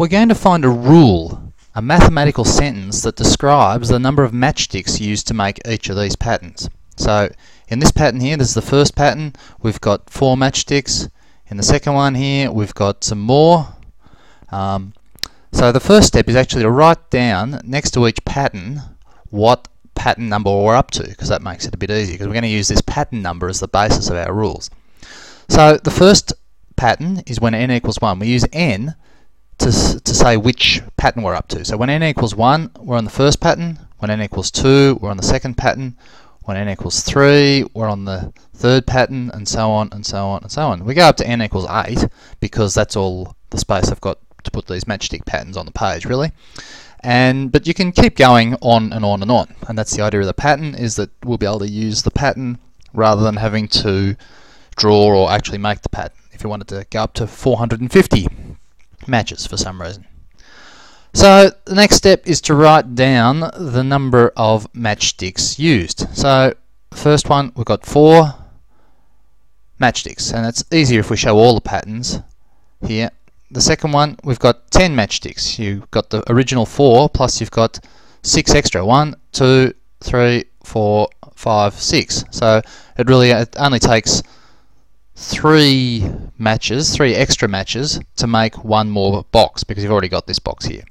We're going to find a rule, a mathematical sentence that describes the number of matchsticks used to make each of these patterns. So in this pattern here, this is the first pattern, we've got four matchsticks. In the second one here, we've got some more. Um, so the first step is actually to write down next to each pattern what pattern number we're up to, because that makes it a bit easier, because we're going to use this pattern number as the basis of our rules. So the first pattern is when n equals 1. We use n to, to say which pattern we're up to. So when n equals 1, we're on the first pattern. When n equals 2, we're on the second pattern. When n equals 3, we're on the third pattern, and so on, and so on, and so on. We go up to n equals 8, because that's all the space I've got to put these matchstick patterns on the page, really. And But you can keep going on and on and on. And that's the idea of the pattern, is that we'll be able to use the pattern rather than having to draw or actually make the pattern if you wanted to go up to 450 matches for some reason. So the next step is to write down the number of matchsticks used. So first one we've got four matchsticks and it's easier if we show all the patterns here. The second one we've got 10 matchsticks. You've got the original four plus you've got six extra. One, two, three, four, five, six. So it really it only takes three matches, three extra matches to make one more box because you've already got this box here,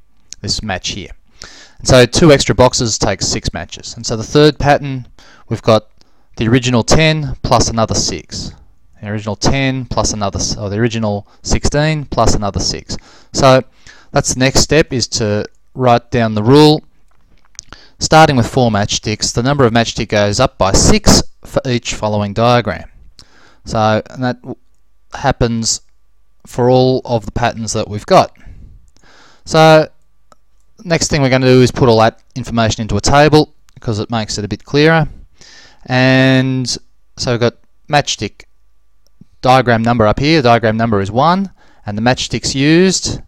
this match here. And so two extra boxes takes six matches. And so the third pattern, we've got the original 10 plus another 6. The original 10 plus another, or the original 16 plus another 6. So that's the next step is to write down the rule. Starting with four matchsticks, the number of matchstick goes up by 6 for each following diagram. So that happens for all of the patterns that we've got. So next thing we're going to do is put all that information into a table because it makes it a bit clearer. And so we've got matchstick diagram number up here. The diagram number is 1 and the matchsticks used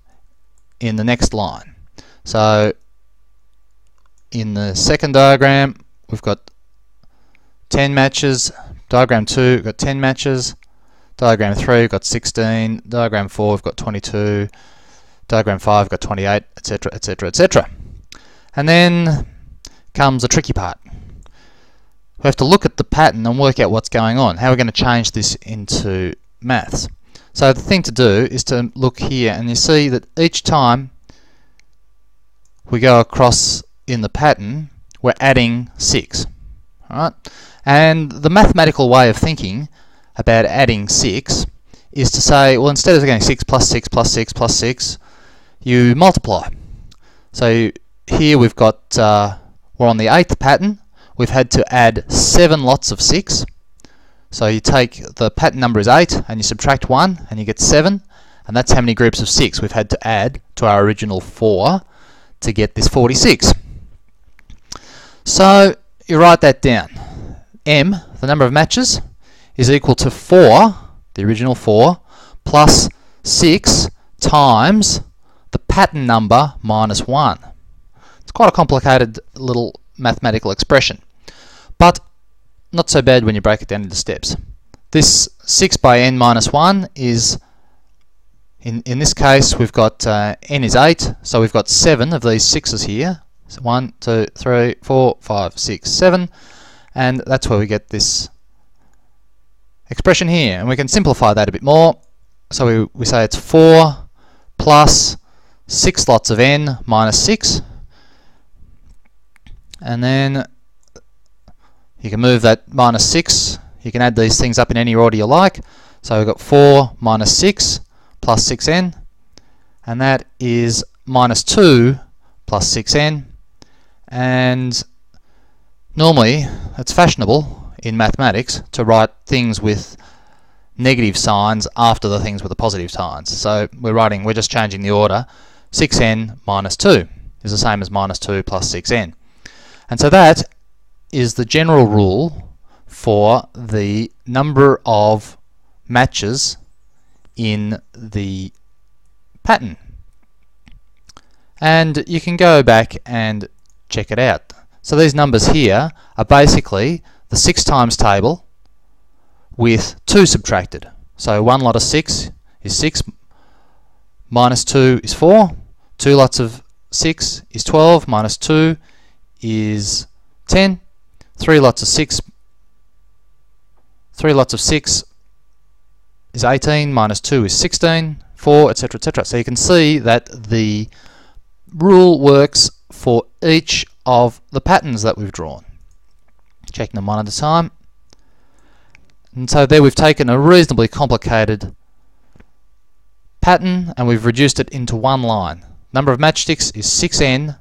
in the next line. So in the second diagram we've got 10 matches Diagram 2, we've got 10 matches. Diagram 3, we've got 16. Diagram 4, we've got 22. Diagram 5, we've got 28, etc., etc., etc. And then comes the tricky part. We have to look at the pattern and work out what's going on. How we're we going to change this into maths? So the thing to do is to look here and you see that each time we go across in the pattern, we're adding 6. Alright? And the mathematical way of thinking about adding 6 is to say, well, instead of going 6 plus 6 plus 6 plus 6, you multiply. So here we've got, uh, we're on the 8th pattern. We've had to add 7 lots of 6. So you take the pattern number is 8 and you subtract 1 and you get 7. And that's how many groups of 6 we've had to add to our original 4 to get this 46. So you write that down m, the number of matches, is equal to 4, the original 4, plus 6 times the pattern number minus 1. It's quite a complicated little mathematical expression, but not so bad when you break it down into steps. This 6 by n minus 1 is, in, in this case, we've got uh, n is 8, so we've got 7 of these 6s here. So 1, 2, 3, 4, 5, 6, 7 and that's where we get this expression here. And we can simplify that a bit more. So we, we say it's 4 plus 6 lots of n minus 6. And then you can move that minus 6. You can add these things up in any order you like. So we've got 4 minus 6 plus 6n. And that is minus 2 plus 6n. And Normally, it's fashionable in mathematics to write things with negative signs after the things with the positive signs. So we're writing, we're just changing the order. 6n minus 2 is the same as minus 2 plus 6n. And so that is the general rule for the number of matches in the pattern. And you can go back and check it out. So these numbers here are basically the 6 times table with 2 subtracted. So one lot of 6 is 6, minus 2 is 4, 2 lots of 6 is 12, minus 2 is 10. 3 lots of 6 3 lots of 6 is 18, minus 2 is 16, 4, etc., etc. So you can see that the rule works for each of the patterns that we've drawn. Checking them one at a time. And so there we've taken a reasonably complicated pattern and we've reduced it into one line. Number of matchsticks is 6n